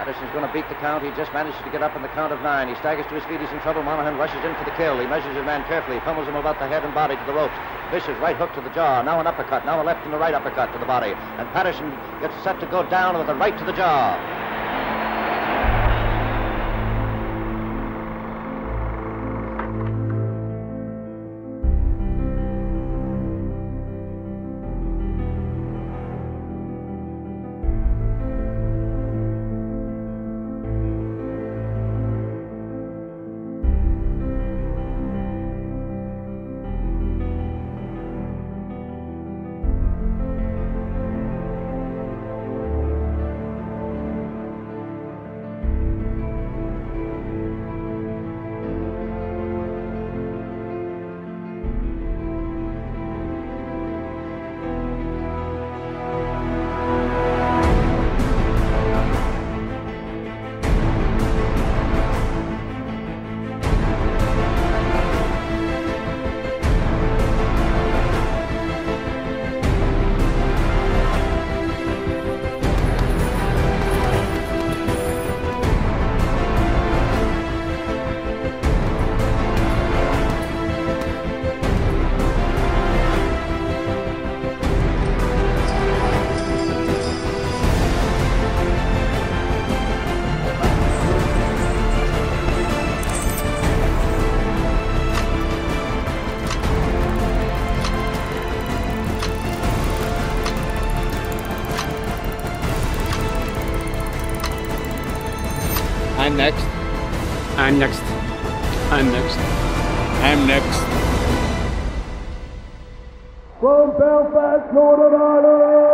Patterson's going to beat the count. He just manages to get up in the count of nine. He staggers to his feet. He's in trouble. Monahan rushes in for the kill. He measures his man carefully. Pummels him about the head and body to the ropes. Vicious right hook to the jaw. Now an uppercut. Now a left and a right uppercut to the body. And Patterson gets set to go down with a right to the jaw. I'm next. I'm next. I'm next. I'm next. From Belfast, Northern Ireland.